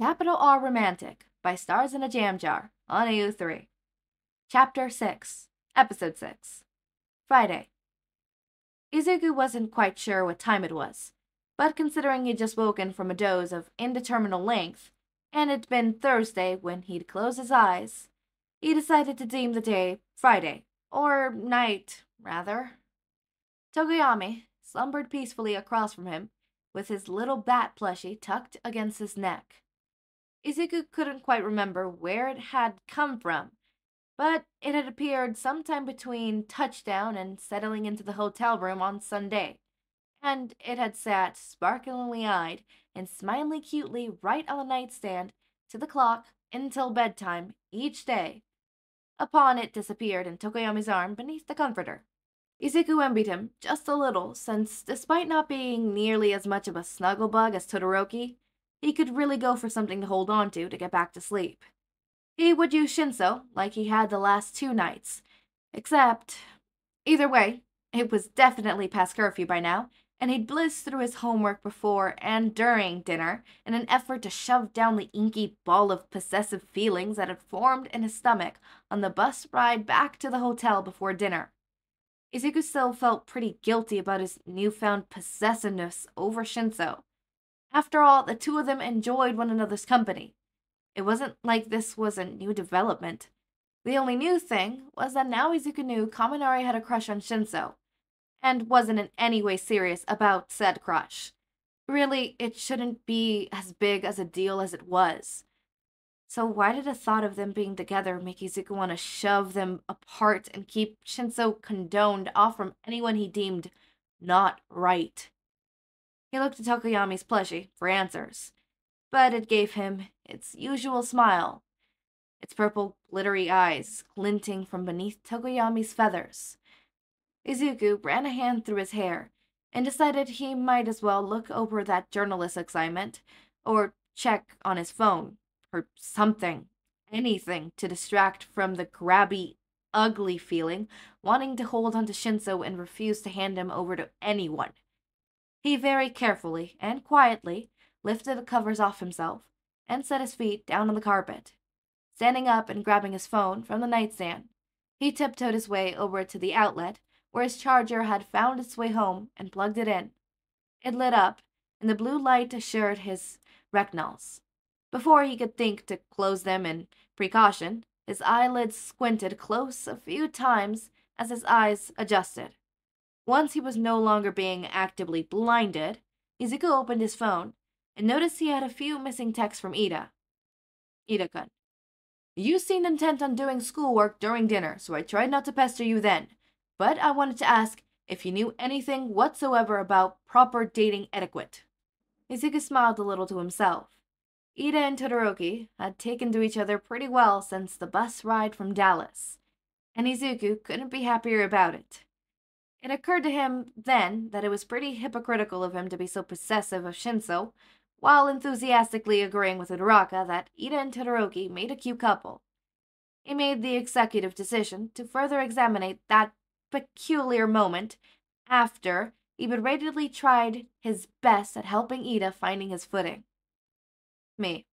Capital R Romantic by Stars in a Jam Jar on AO3. Chapter 6, Episode 6. Friday. Izuku wasn't quite sure what time it was, but considering he'd just woken from a doze of indeterminate length, and it'd been Thursday when he'd closed his eyes, he decided to deem the day Friday, or night, rather. Tokoyami slumbered peacefully across from him, with his little bat plushie tucked against his neck. Izuku couldn't quite remember where it had come from, but it had appeared sometime between touchdown and settling into the hotel room on Sunday, and it had sat sparklingly eyed and smilingly cutely right on the nightstand to the clock until bedtime each day. Upon it disappeared in Tokoyami's arm beneath the comforter. Izuku envied him just a little, since despite not being nearly as much of a snuggle bug as Todoroki, he could really go for something to hold on to to get back to sleep. He would use Shinso, like he had the last two nights. Except, either way, it was definitely past curfew by now, and he'd blitzed through his homework before and during dinner in an effort to shove down the inky ball of possessive feelings that had formed in his stomach on the bus ride back to the hotel before dinner. Izuku still felt pretty guilty about his newfound possessiveness over Shinso, after all, the two of them enjoyed one another's company. It wasn't like this was a new development. The only new thing was that now Izuku knew Kaminari had a crush on Shinso, and wasn't in any way serious about said crush. Really, it shouldn't be as big as a deal as it was. So why did the thought of them being together make Izuku want to shove them apart and keep Shinso condoned off from anyone he deemed not right? He looked at Tokoyami's plushie for answers, but it gave him its usual smile, its purple glittery eyes glinting from beneath Tokoyami's feathers. Izuku ran a hand through his hair and decided he might as well look over that journalist assignment or check on his phone or something, anything to distract from the grabby, ugly feeling wanting to hold on to Shinso and refuse to hand him over to anyone. He very carefully and quietly lifted the covers off himself and set his feet down on the carpet. Standing up and grabbing his phone from the nightstand, he tiptoed his way over to the outlet where his charger had found its way home and plugged it in. It lit up, and the blue light assured his retinas. Before he could think to close them in precaution, his eyelids squinted close a few times as his eyes adjusted. Once he was no longer being actively blinded, Izuku opened his phone and noticed he had a few missing texts from Ida. Ida-kun. You seemed intent on doing schoolwork during dinner, so I tried not to pester you then. But I wanted to ask if you knew anything whatsoever about proper dating etiquette. Izuku smiled a little to himself. Ida and Todoroki had taken to each other pretty well since the bus ride from Dallas, and Izuku couldn't be happier about it. It occurred to him then that it was pretty hypocritical of him to be so possessive of Shinso, while enthusiastically agreeing with Uraraka that Ida and Todoroki made a cute couple. He made the executive decision to further examine that peculiar moment after he beratedly tried his best at helping Ida finding his footing. Me.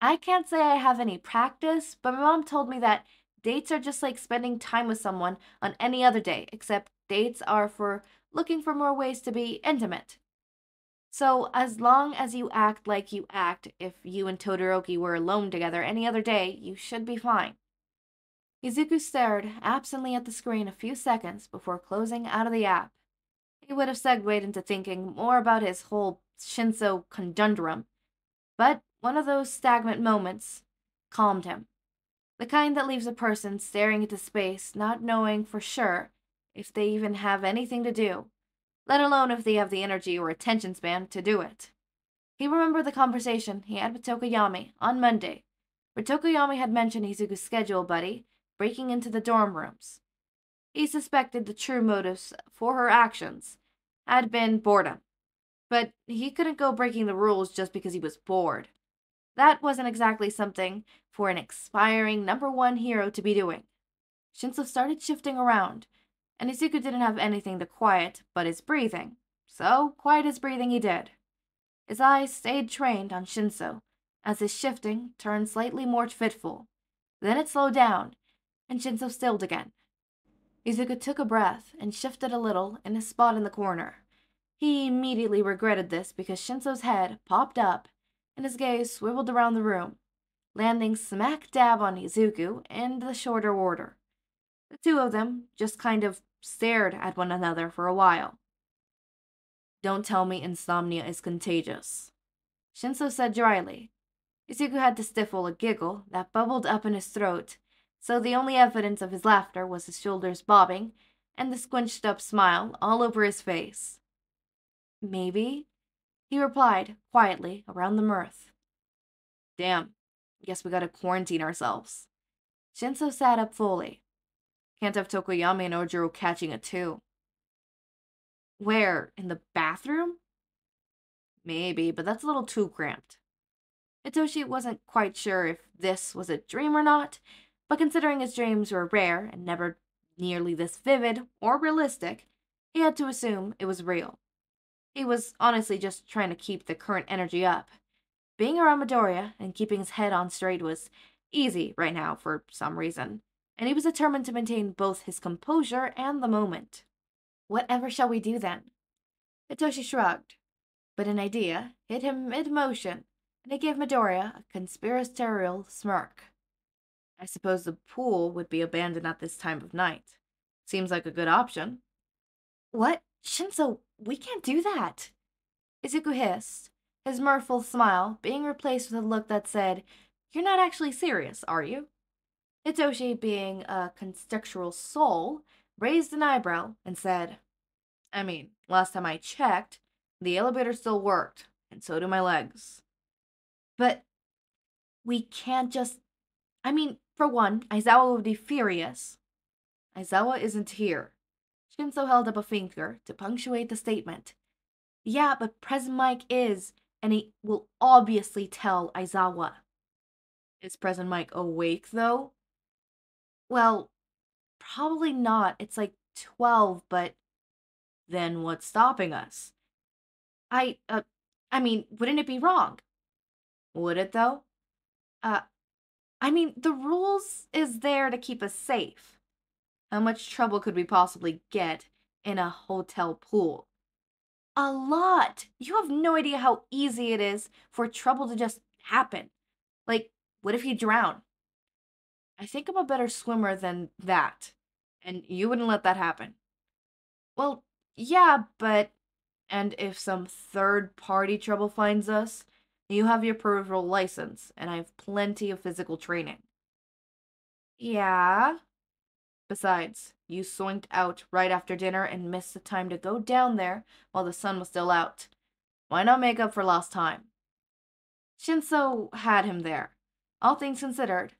I can't say I have any practice, but my mom told me that dates are just like spending time with someone on any other day, except dates are for looking for more ways to be intimate. So, as long as you act like you act if you and Todoroki were alone together any other day, you should be fine. Izuku stared absently at the screen a few seconds before closing out of the app. He would have segued into thinking more about his whole Shinso conundrum, but one of those stagnant moments calmed him. The kind that leaves a person staring into space, not knowing for sure if they even have anything to do, let alone if they have the energy or attention span to do it. He remembered the conversation he had with Tokoyami on Monday, where Tokoyami had mentioned Izuku's schedule buddy breaking into the dorm rooms. He suspected the true motives for her actions had been boredom, but he couldn't go breaking the rules just because he was bored. That wasn't exactly something for an expiring number one hero to be doing. Shinso started shifting around, and Izuku didn't have anything to quiet but his breathing, so quiet his breathing he did. His eyes stayed trained on Shinso, as his shifting turned slightly more fitful. Then it slowed down, and Shinso stilled again. Izuku took a breath and shifted a little in his spot in the corner. He immediately regretted this because Shinso's head popped up and his gaze swiveled around the room, landing smack dab on Izuku in the shorter order. The two of them just kind of stared at one another for a while. Don't tell me insomnia is contagious, Shinso said dryly. Izuku had to stifle a giggle that bubbled up in his throat, so the only evidence of his laughter was his shoulders bobbing and the squinched up smile all over his face. Maybe, he replied quietly around the mirth. Damn, guess we gotta quarantine ourselves. Shinso sat up fully. Can't have Tokoyami and Ojiro catching it too. Where? In the bathroom? Maybe, but that's a little too cramped. Hitoshi wasn't quite sure if this was a dream or not, but considering his dreams were rare and never nearly this vivid or realistic, he had to assume it was real. He was honestly just trying to keep the current energy up. Being around Midoriya and keeping his head on straight was easy right now for some reason, and he was determined to maintain both his composure and the moment. Whatever shall we do then? Hitoshi shrugged, but an idea hit him mid-motion, and it gave Midoriya a conspiratorial smirk. I suppose the pool would be abandoned at this time of night. Seems like a good option. What? Shinso, we can't do that. Izuku hissed, his mirthful smile being replaced with a look that said, You're not actually serious, are you? Hitoshi, being a contextual soul, raised an eyebrow and said, I mean, last time I checked, the elevator still worked, and so do my legs. But we can't just. I mean, for one, Aizawa would be furious. Aizawa isn't here, Shinso held up a finger to punctuate the statement. Yeah, but Present Mic is, and he will obviously tell Aizawa. Is Present Mic awake, though? Well, probably not. It's like 12, but then what's stopping us? I, uh, I mean, wouldn't it be wrong? Would it, though? Uh, I mean, the rules is there to keep us safe. How much trouble could we possibly get in a hotel pool? A lot! You have no idea how easy it is for trouble to just happen. Like, what if you drown? I think I'm a better swimmer than that, and you wouldn't let that happen. Well, yeah, but. And if some third party trouble finds us, you have your peripheral license, and I have plenty of physical training. Yeah, Besides, you soinked out right after dinner and missed the time to go down there while the sun was still out. Why not make up for lost time? Shinso had him there. All things considered,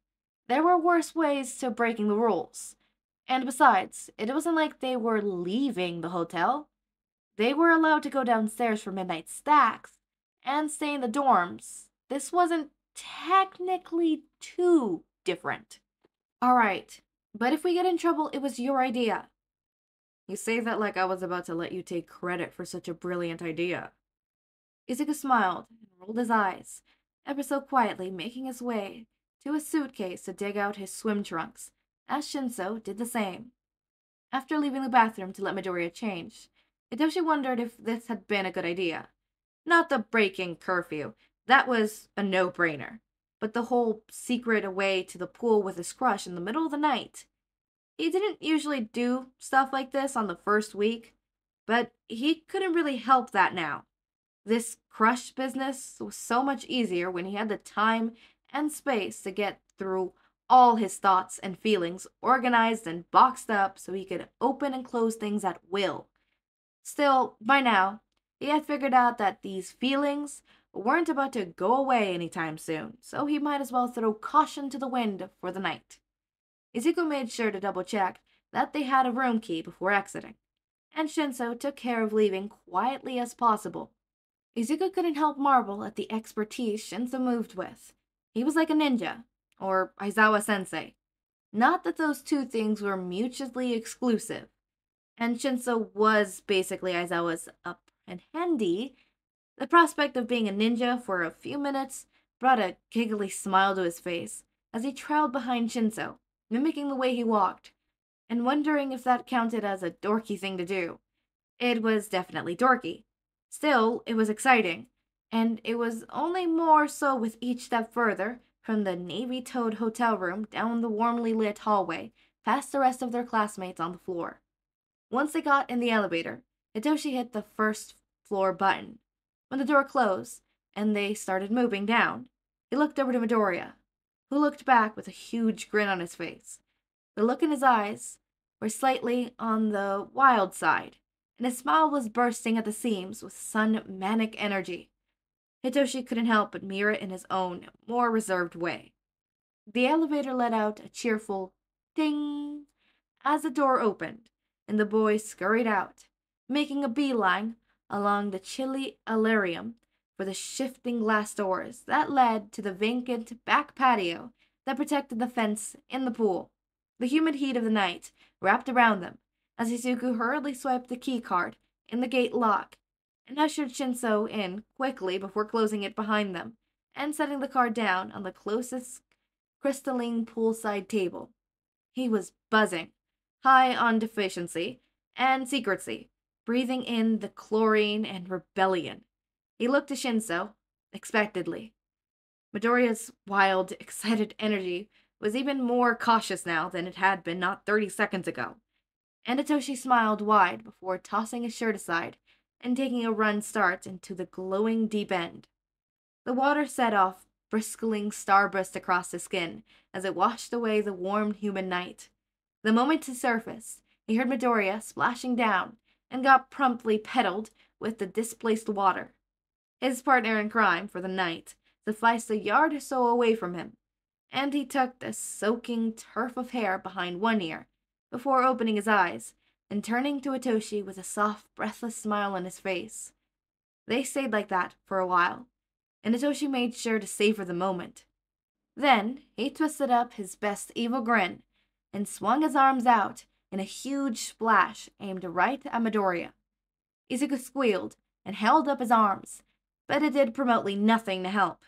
there were worse ways to breaking the rules. And besides, it wasn't like they were leaving the hotel. They were allowed to go downstairs for midnight stacks and stay in the dorms. This wasn't technically too different. All right, but if we get in trouble, it was your idea. You say that like I was about to let you take credit for such a brilliant idea. Izuku smiled and rolled his eyes, ever so quietly making his way to a suitcase to dig out his swim trunks, as Shinso did the same. After leaving the bathroom to let Midoriya change, Hitoshi wondered if this had been a good idea. Not the breaking curfew, that was a no-brainer but the whole secret away to the pool with his crush in the middle of the night. He didn't usually do stuff like this on the first week, but he couldn't really help that now. This crush business was so much easier when he had the time and space to get through all his thoughts and feelings organized and boxed up so he could open and close things at will. Still, by now, he had figured out that these feelings weren't about to go away anytime soon, so he might as well throw caution to the wind for the night. Izuku made sure to double check that they had a room key before exiting, and Shinso took care of leaving quietly as possible. Izuku couldn't help marvel at the expertise Shinso moved with. He was like a ninja, or Aizawa sensei. Not that those two things were mutually exclusive, and Shinso was basically Aizawa's up and handy the prospect of being a ninja for a few minutes brought a giggly smile to his face as he trailed behind Shinso, mimicking the way he walked, and wondering if that counted as a dorky thing to do. It was definitely dorky. Still, it was exciting, and it was only more so with each step further from the navy toed hotel room down the warmly lit hallway past the rest of their classmates on the floor. Once they got in the elevator, Hitoshi hit the first floor button. When the door closed and they started moving down, he looked over to Midoriya, who looked back with a huge grin on his face. The look in his eyes were slightly on the wild side, and his smile was bursting at the seams with sun manic energy. Hitoshi couldn't help but mirror it in his own, more reserved way. The elevator let out a cheerful ding as the door opened, and the boy scurried out, making a beeline along the chilly atrium for the shifting glass doors that led to the vacant back patio that protected the fence in the pool. The humid heat of the night wrapped around them as Izuku hurriedly swiped the key card in the gate lock and ushered Shinso in quickly before closing it behind them and setting the card down on the closest crystalline poolside table. He was buzzing, high on deficiency and secrecy, breathing in the chlorine and rebellion. He looked to Shinso, expectedly. Midoriya's wild, excited energy was even more cautious now than it had been not thirty seconds ago, and Hitoshi smiled wide before tossing his shirt aside and taking a run start into the glowing deep end. The water set off bristling starburst across his skin as it washed away the warm, human night. The moment he surfaced, he heard Midoriya splashing down and got promptly pedaled with the displaced water. His partner in crime for the night sufficed a yard or so away from him, and he tucked a soaking turf of hair behind one ear before opening his eyes and turning to Hitoshi with a soft, breathless smile on his face. They stayed like that for a while, and Hitoshi made sure to savor the moment. Then he twisted up his best evil grin and swung his arms out in a huge splash aimed right at Midoriya. Izuku squealed and held up his arms, but it did promotely nothing to help.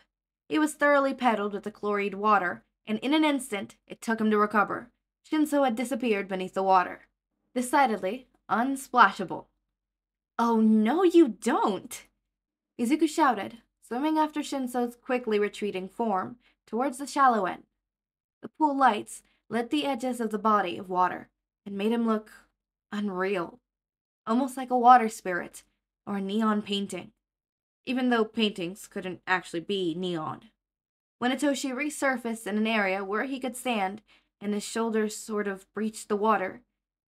He was thoroughly pedaled with the chloride water, and in an instant it took him to recover. Shinso had disappeared beneath the water. Decidedly unsplashable. Oh, no, you don't! Izuku shouted, swimming after Shinso's quickly retreating form towards the shallow end. The pool lights lit the edges of the body of water and made him look unreal, almost like a water spirit or a neon painting, even though paintings couldn't actually be neon. When Hitoshi resurfaced in an area where he could stand and his shoulders sort of breached the water,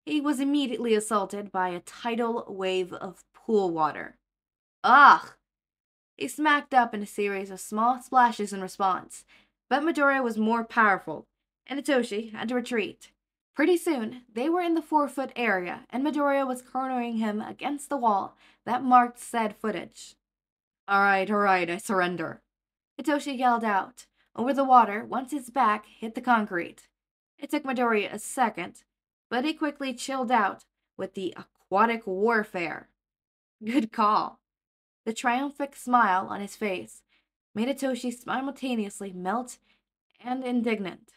he was immediately assaulted by a tidal wave of pool water. Ugh! He smacked up in a series of small splashes in response, but Midoriya was more powerful, and Hitoshi had to retreat. Pretty soon, they were in the four foot area, and Midoriya was cornering him against the wall that marked said footage. Alright, alright, I surrender. Hitoshi yelled out, over the water once his back hit the concrete. It took Midoriya a second, but he quickly chilled out with the aquatic warfare. Good call. The triumphant smile on his face made Hitoshi simultaneously melt and indignant.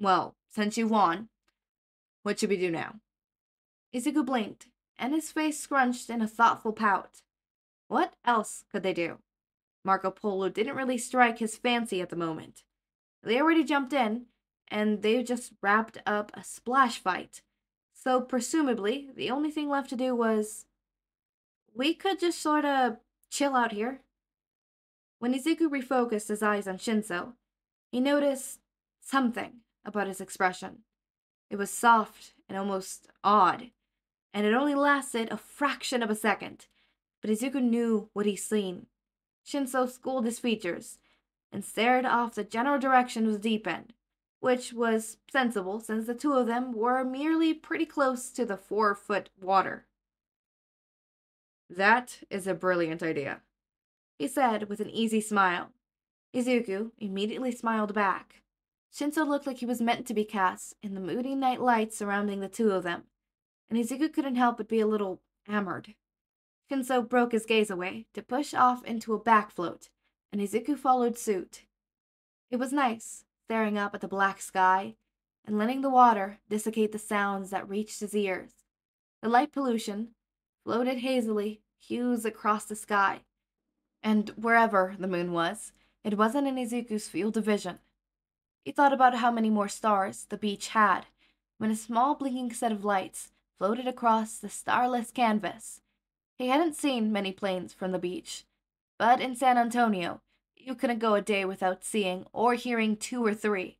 Well, since you won, what should we do now? Izuku blinked, and his face scrunched in a thoughtful pout. What else could they do? Marco Polo didn't really strike his fancy at the moment. They already jumped in, and they just wrapped up a splash fight. So, presumably, the only thing left to do was we could just sort of chill out here. When Izuku refocused his eyes on Shinso, he noticed something about his expression. It was soft and almost odd, and it only lasted a fraction of a second. But Izuku knew what he'd seen. Shinso schooled his features and stared off the general direction of the deep end, which was sensible since the two of them were merely pretty close to the four foot water. That is a brilliant idea, he said with an easy smile. Izuku immediately smiled back. Shinso looked like he was meant to be cast in the moody night light surrounding the two of them, and Izuku couldn't help but be a little hammered. Shinso broke his gaze away to push off into a back float and Izuku followed suit. It was nice, staring up at the black sky and letting the water dissipate the sounds that reached his ears. The light pollution floated hazily hues across the sky, and wherever the moon was, it wasn't in Izuku's field of vision. He thought about how many more stars the beach had when a small blinking set of lights floated across the starless canvas. He hadn't seen many planes from the beach, but in San Antonio, you couldn't go a day without seeing or hearing two or three.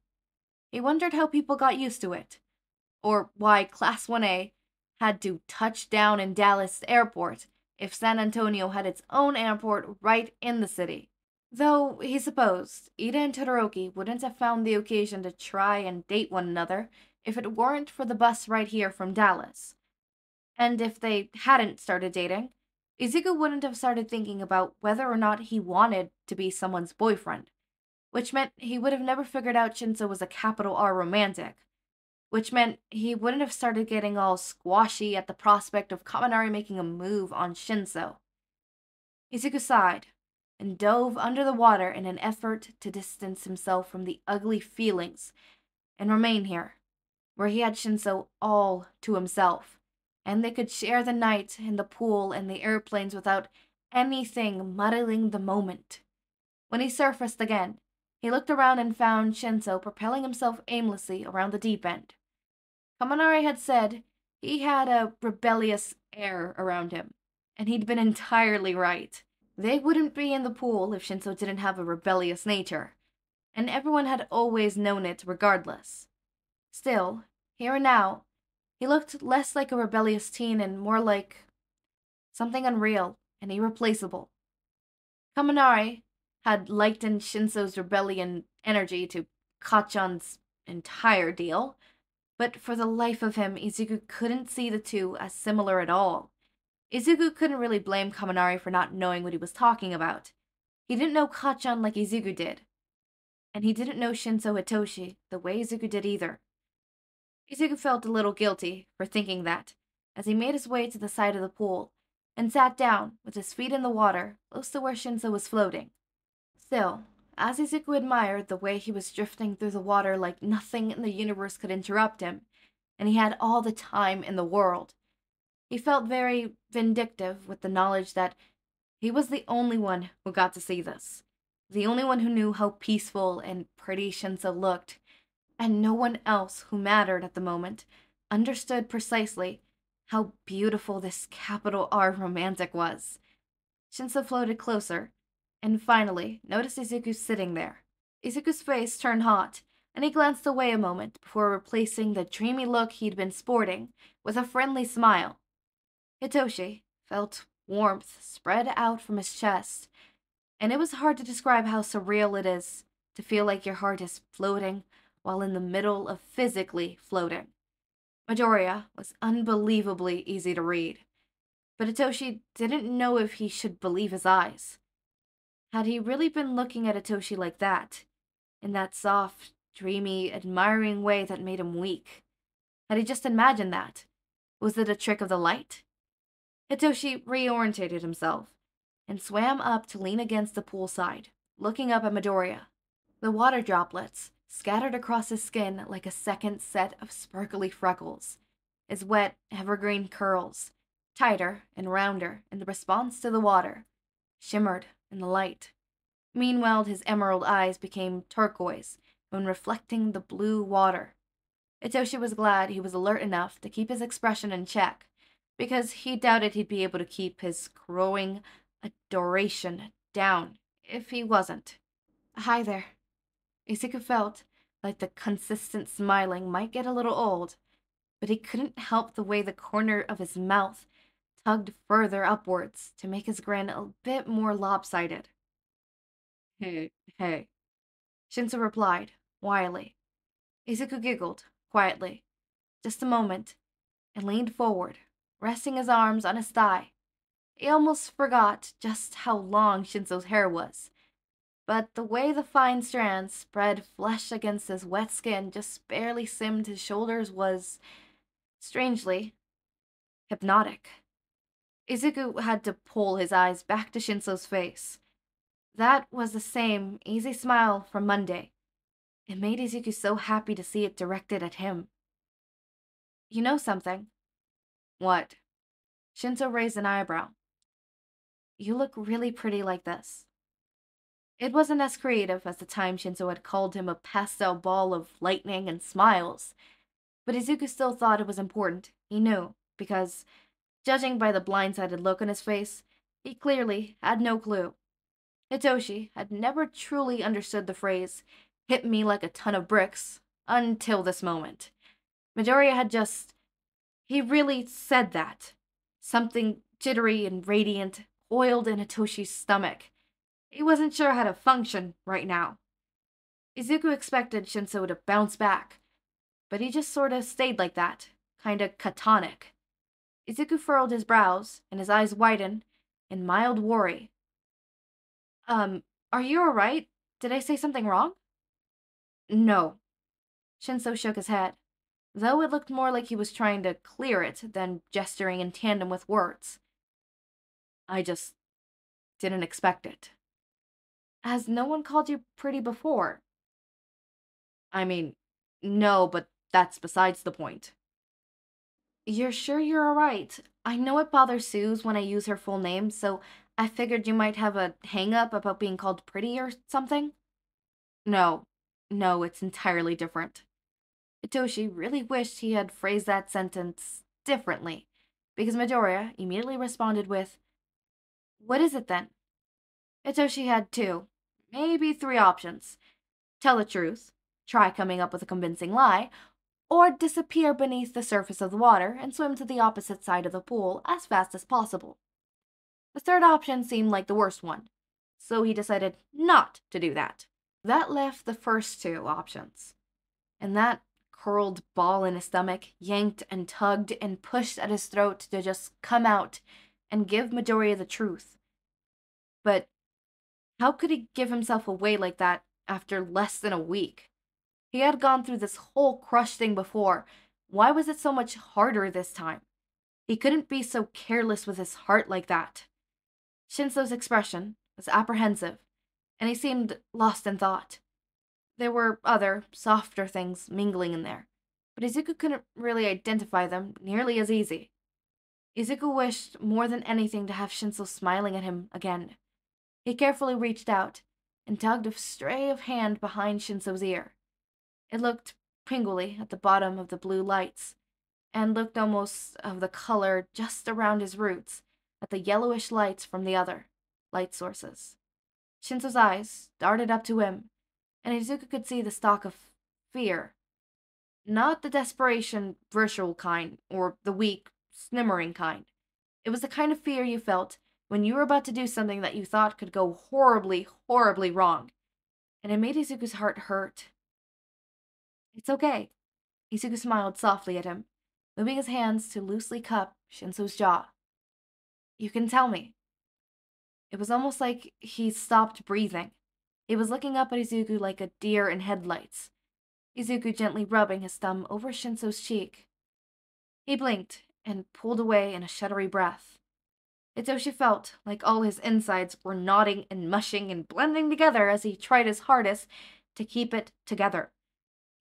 He wondered how people got used to it, or why Class 1A had to touch down in Dallas Airport if San Antonio had its own airport right in the city. Though he supposed Ida and Todoroki wouldn't have found the occasion to try and date one another if it weren't for the bus right here from Dallas. And if they hadn't started dating, Izuku wouldn't have started thinking about whether or not he wanted to be someone's boyfriend, which meant he would have never figured out Shinso was a capital R romantic, which meant he wouldn't have started getting all squashy at the prospect of Kaminari making a move on Shinso. Izuku sighed and dove under the water in an effort to distance himself from the ugly feelings and remain here, where he had Shinso all to himself, and they could share the night in the pool and the airplanes without anything muddling the moment. When he surfaced again, he looked around and found Shinso propelling himself aimlessly around the deep end. Kaminari had said he had a rebellious air around him, and he'd been entirely right. They wouldn't be in the pool if Shinso didn't have a rebellious nature, and everyone had always known it regardless. Still, here and now, he looked less like a rebellious teen and more like something unreal and irreplaceable. Kaminari had likened Shinso's rebellion energy to Kacchan's entire deal, but for the life of him, Izuku couldn't see the two as similar at all. Izuku couldn't really blame Kaminari for not knowing what he was talking about. He didn't know Kacchan like Izuku did. And he didn't know Shinso Hitoshi the way Izuku did either. Izuku felt a little guilty for thinking that, as he made his way to the side of the pool and sat down with his feet in the water close to where Shinso was floating. Still, as Izuku admired the way he was drifting through the water like nothing in the universe could interrupt him, and he had all the time in the world, he felt very vindictive with the knowledge that he was the only one who got to see this, the only one who knew how peaceful and pretty Shinso looked, and no one else who mattered at the moment understood precisely how beautiful this capital R romantic was. Shinso floated closer, and finally noticed Izuku sitting there. Izuku's face turned hot, and he glanced away a moment before replacing the dreamy look he'd been sporting with a friendly smile. Hitoshi felt warmth spread out from his chest, and it was hard to describe how surreal it is to feel like your heart is floating while in the middle of physically floating. Midoriya was unbelievably easy to read, but Hitoshi didn't know if he should believe his eyes. Had he really been looking at Hitoshi like that, in that soft, dreamy, admiring way that made him weak? Had he just imagined that? Was it a trick of the light? Hitoshi reorientated himself and swam up to lean against the pool side, looking up at Midoriya. The water droplets scattered across his skin like a second set of sparkly freckles. His wet, evergreen curls, tighter and rounder in response to the water, shimmered in the light. Meanwhile, his emerald eyes became turquoise when reflecting the blue water. Hitoshi was glad he was alert enough to keep his expression in check because he doubted he'd be able to keep his growing adoration down if he wasn't. Hi there. Izuku felt like the consistent smiling might get a little old, but he couldn't help the way the corner of his mouth tugged further upwards to make his grin a bit more lopsided. Hey, hey. Shinso replied, wily. Izuku giggled, quietly, just a moment, and leaned forward, resting his arms on his thigh. He almost forgot just how long Shinso's hair was. But the way the fine strands spread flesh against his wet skin just barely simmed his shoulders was, strangely, hypnotic. Izuku had to pull his eyes back to Shinso's face. That was the same easy smile from Monday. It made Izuku so happy to see it directed at him. You know something? What? Shinso raised an eyebrow. You look really pretty like this. It wasn't as creative as the time Shinso had called him a pastel ball of lightning and smiles, but Izuku still thought it was important. He knew, because, judging by the blindsided look on his face, he clearly had no clue. Hitoshi had never truly understood the phrase, hit me like a ton of bricks, until this moment. Midoriya had just. He really said that. Something jittery and radiant oiled in Hitoshi's stomach. He wasn't sure how to function right now. Izuku expected Shinso to bounce back, but he just sort of stayed like that, kinda catonic. Izuku furrowed his brows, and his eyes widened in mild worry. Um, are you alright? Did I say something wrong? No. Shinso shook his head, though it looked more like he was trying to clear it than gesturing in tandem with words. I just didn't expect it. Has no one called you pretty before? I mean, no, but that's besides the point. You're sure you're alright? I know it bothers Suze when I use her full name, so I figured you might have a hang up about being called pretty or something. No, no, it's entirely different. Hitoshi really wished he had phrased that sentence differently, because Midoriya immediately responded with, What is it then? Hitoshi had two, maybe three options. Tell the truth, try coming up with a convincing lie, or disappear beneath the surface of the water and swim to the opposite side of the pool as fast as possible. The third option seemed like the worst one, so he decided not to do that. That left the first two options. And that curled ball in his stomach yanked and tugged and pushed at his throat to just come out and give Midoriya the truth. But how could he give himself away like that after less than a week? He had gone through this whole crush thing before. Why was it so much harder this time? He couldn't be so careless with his heart like that. Shinso's expression was apprehensive, and he seemed lost in thought. There were other, softer things mingling in there, but Izuku couldn't really identify them nearly as easy. Izuku wished more than anything to have Shinso smiling at him again. He carefully reached out and tugged a stray of hand behind Shinso's ear. It looked pingly at the bottom of the blue lights, and looked almost of the color just around his roots at the yellowish lights from the other light sources. Shinso's eyes darted up to him, and Izuku could see the stalk of fear. Not the desperation virtual kind, or the weak, snimmering kind. It was the kind of fear you felt when you were about to do something that you thought could go horribly, horribly wrong. And it made Izuku's heart hurt. It's okay. Izuku smiled softly at him, moving his hands to loosely cup Shinso's jaw. You can tell me. It was almost like he stopped breathing. He was looking up at Izuku like a deer in headlights. Izuku gently rubbing his thumb over Shinso's cheek. He blinked and pulled away in a shuddery breath. Hitoshi felt like all his insides were knotting and mushing and blending together as he tried his hardest to keep it together.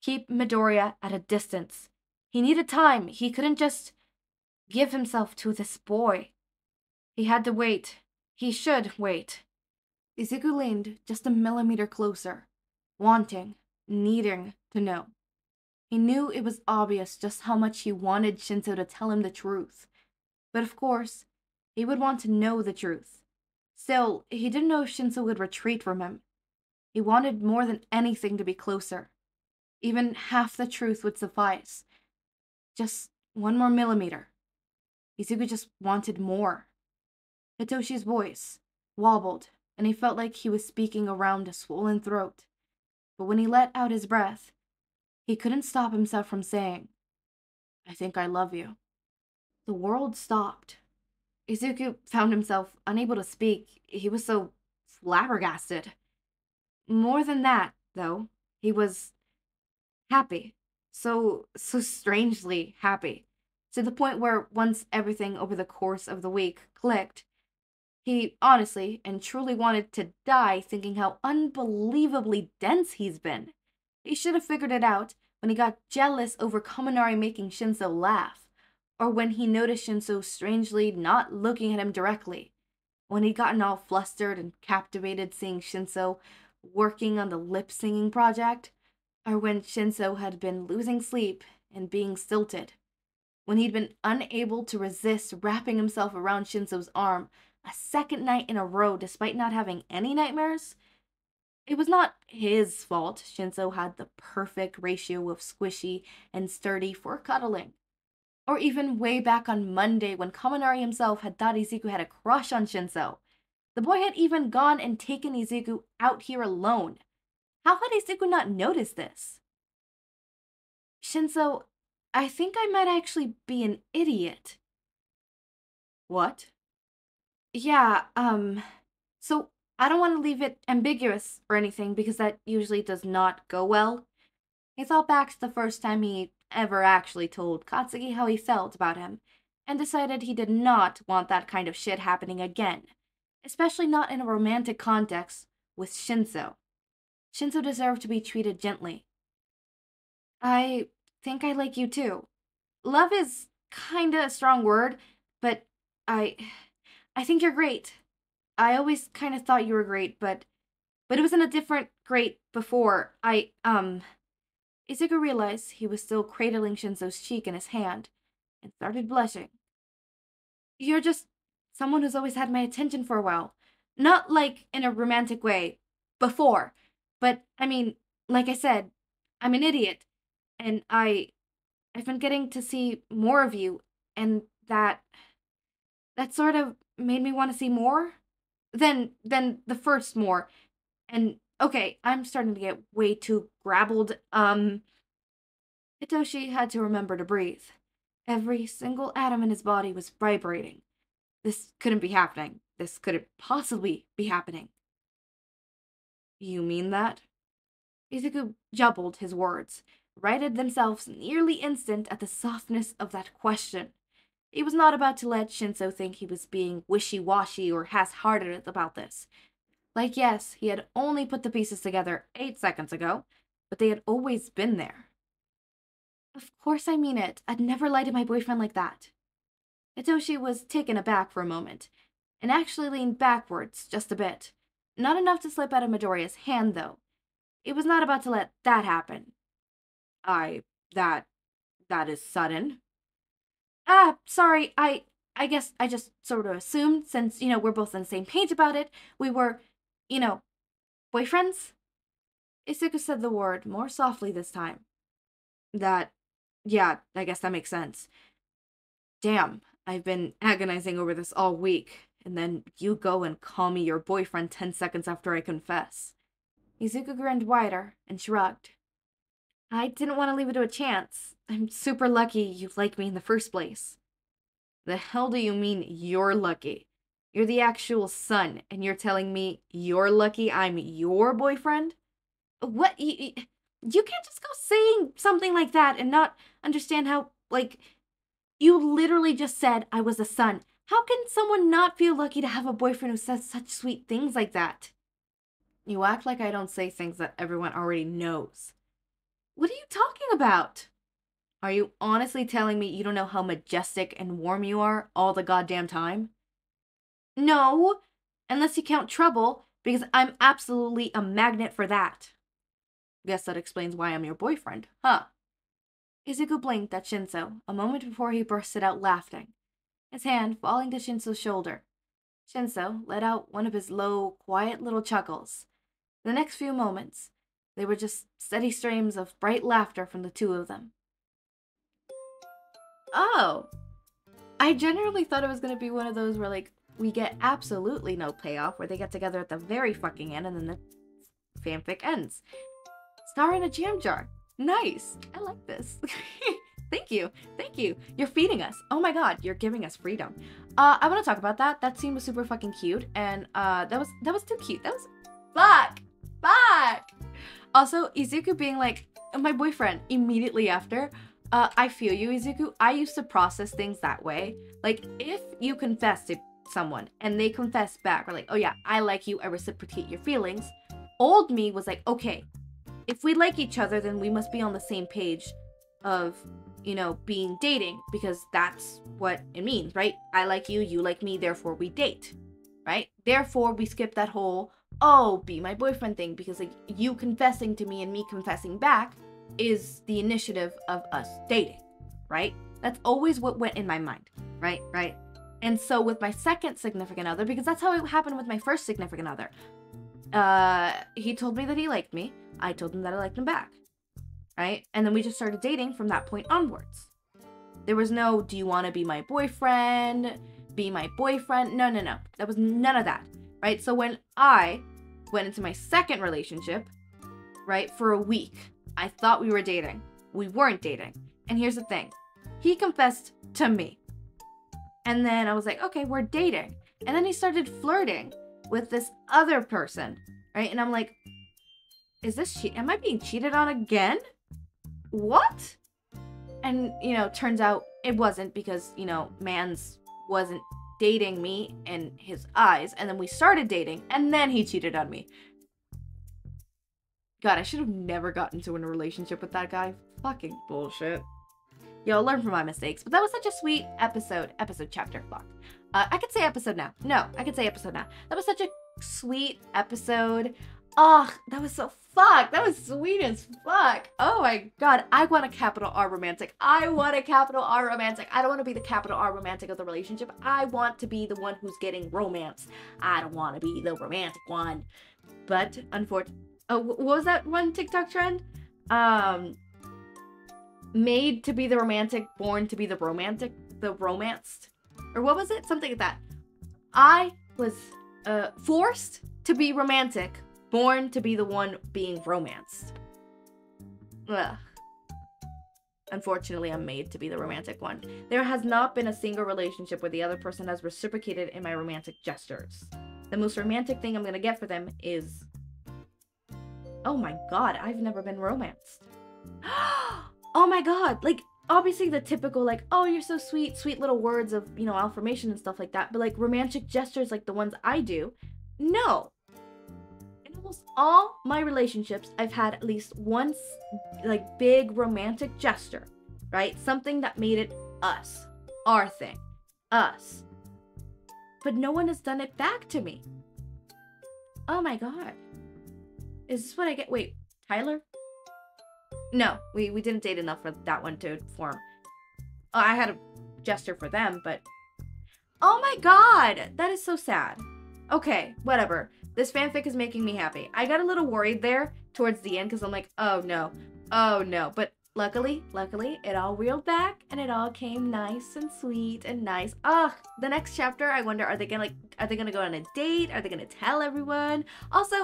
Keep Midoriya at a distance. He needed time. He couldn't just give himself to this boy. He had to wait. He should wait. Izuku leaned just a millimeter closer, wanting, needing to know. He knew it was obvious just how much he wanted Shinso to tell him the truth. But of course, he would want to know the truth. Still, he didn't know if Shinso would retreat from him. He wanted more than anything to be closer. Even half the truth would suffice. Just one more millimeter. Izuku just wanted more. Hitoshi's voice wobbled, and he felt like he was speaking around a swollen throat. But when he let out his breath, he couldn't stop himself from saying, I think I love you. The world stopped. Izuku found himself unable to speak. He was so flabbergasted. More than that, though, he was happy. So, so strangely happy. To the point where once everything over the course of the week clicked, He honestly and truly wanted to die thinking how unbelievably dense he's been. He should have figured it out when he got jealous over Kaminari making Shinso laugh, or when he noticed Shinso strangely not looking at him directly, when he'd gotten all flustered and captivated seeing Shinso working on the lip singing project, or when Shinso had been losing sleep and being stilted, when he'd been unable to resist wrapping himself around Shinso's arm a second night in a row despite not having any nightmares. It was not his fault Shinso had the perfect ratio of squishy and sturdy for cuddling. Or even way back on Monday when Kaminari himself had thought Izuku had a crush on Shinso. The boy had even gone and taken Izuku out here alone. How had Izuku not noticed this? Shinso, I think I might actually be an idiot. What? Yeah, um, so I don't want to leave it ambiguous or anything because that usually does not go well. He thought back to the first time he ever actually told Katsuki how he felt about him and decided he did not want that kind of shit happening again, especially not in a romantic context with Shinso. Shinso deserved to be treated gently. I think I like you too. Love is kinda a strong word, but I I think you're great. I always kind of thought you were great, but but it was in a different great before. I um Izuku realized he was still cradling Shinso's cheek in his hand and started blushing. You're just someone who's always had my attention for a while. Not like in a romantic way before, but I mean, like I said, I'm an idiot and I I've been getting to see more of you and that that sort of made me want to see more than than the first more. And okay, I'm starting to get way too grabbled. Um Hitoshi had to remember to breathe. Every single atom in his body was vibrating. This couldn't be happening. This couldn't possibly be happening. You mean that? Izuku jumbled his words, righted themselves nearly instant at the softness of that question. He was not about to let Shinso think he was being wishy washy or half hearted about this. Like, yes, he had only put the pieces together eight seconds ago, but they had always been there. Of course I mean it. I'd never lie to my boyfriend like that. Hitoshi was taken aback for a moment, and actually leaned backwards just a bit. Not enough to slip out of Midoriya's hand, though. It was not about to let that happen. I. that. that is sudden. Ah, sorry, I. I guess I just sort of assumed, since, you know, we're both on the same page about it, we were, you know, boyfriends? Izuku said the word more softly this time. That. yeah, I guess that makes sense. Damn, I've been agonizing over this all week, and then you go and call me your boyfriend 10 seconds after I confess. Izuku grinned wider and shrugged. I didn't want to leave it to a chance. I'm super lucky you like me in the first place. The hell do you mean you're lucky? You're the actual son, and you're telling me you're lucky I'm your boyfriend? What? You, you can't just go saying something like that and not understand how, like, you literally just said I was a son. How can someone not feel lucky to have a boyfriend who says such sweet things like that? You act like I don't say things that everyone already knows. What are you talking about? Are you honestly telling me you don't know how majestic and warm you are all the goddamn time? No, unless you count trouble, because I'm absolutely a magnet for that. Guess that explains why I'm your boyfriend, huh? Izuku blinked at Shinso a moment before he bursted out laughing, his hand falling to Shinso's shoulder. Shinso let out one of his low, quiet little chuckles. The next few moments, they were just steady streams of bright laughter from the two of them. Oh. I generally thought it was going to be one of those where, like, we get absolutely no payoff, where they get together at the very fucking end and then the fanfic ends. Star in a jam jar. Nice. I like this. Thank you. Thank you. You're feeding us. Oh my god, you're giving us freedom. Uh, I want to talk about that. That scene was super fucking cute, and uh, that was that was too cute. That was fuck, fuck. Also, Izuku being like, my boyfriend immediately after. Uh, I feel you, Izuku. I used to process things that way. Like, if you confess to someone and they confess back, or like, oh yeah, I like you, I reciprocate your feelings, old me was like, okay, if we like each other, then we must be on the same page of, you know, being dating because that's what it means, right? I like you, you like me, therefore we date, right? Therefore we skip that whole, oh, be my boyfriend thing because like you confessing to me and me confessing back is the initiative of us dating, right? That's always what went in my mind, right? Right? And so with my second significant other, because that's how it happened with my first significant other, uh, he told me that he liked me. I told him that I liked him back, right? And then we just started dating from that point onwards. There was no, do you want to be my boyfriend? Be my boyfriend? No, no, no. That was none of that, right? So when I went into my second relationship, right, for a week, I thought we were dating. We weren't dating. And here's the thing he confessed to me. And then I was like, okay, we're dating. And then he started flirting with this other person, right? And I'm like, is this che- am I being cheated on again? What? And you know, turns out it wasn't because, you know, man's wasn't dating me in his eyes and then we started dating and then he cheated on me. God, I should have never gotten into a relationship with that guy. Fucking bullshit. Yo, learn from my mistakes. But that was such a sweet episode. Episode chapter fuck. Uh, I could say episode now. No, I could say episode now. That was such a sweet episode. Oh, that was so fuck. That was sweet as fuck. Oh my god. I want a capital R romantic. I want a capital R romantic. I don't want to be the capital R romantic of the relationship. I want to be the one who's getting romance. I don't want to be the romantic one. But unfortunately, oh, what was that one TikTok trend? Um, made to be the romantic, born to be the romantic, the romanced, or what was it? Something like that. I was uh, forced to be romantic, born to be the one being romanced. Ugh. Unfortunately, I'm made to be the romantic one. There has not been a single relationship where the other person has reciprocated in my romantic gestures. The most romantic thing I'm gonna get for them is. Oh my god, I've never been romanced. oh my god, like obviously the typical like, oh you're so sweet, sweet little words of, you know, affirmation and stuff like that, but like romantic gestures like the ones I do, no. In almost all my relationships, I've had at least once like big romantic gesture, right? Something that made it us, our thing, us. But no one has done it back to me. Oh my god. Is this what I get? Wait, Tyler? No, we, we didn't date enough for that one to form. Oh, I had a gesture for them, but. Oh my god! That is so sad. Okay, whatever. This fanfic is making me happy. I got a little worried there towards the end because I'm like, oh no, oh no. But luckily, luckily, it all reeled back and it all came nice and sweet and nice. Ugh, the next chapter, I wonder, are they gonna like, are they gonna go on a date? Are they gonna tell everyone? Also,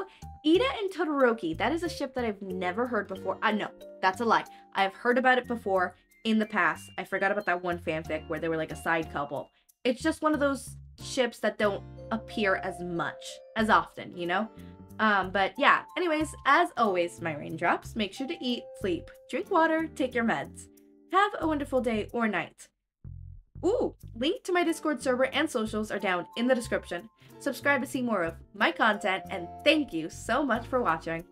Iida and Todoroki, that is a ship that I've never heard before. I uh, know, that's a lie. I've heard about it before in the past. I forgot about that one fanfic where they were like a side couple. It's just one of those ships that don't appear as much, as often, you know? Um, but yeah, anyways, as always, my raindrops, make sure to eat, sleep, drink water, take your meds. Have a wonderful day or night. Ooh, link to my Discord server and socials are down in the description. Subscribe to see more of my content, and thank you so much for watching.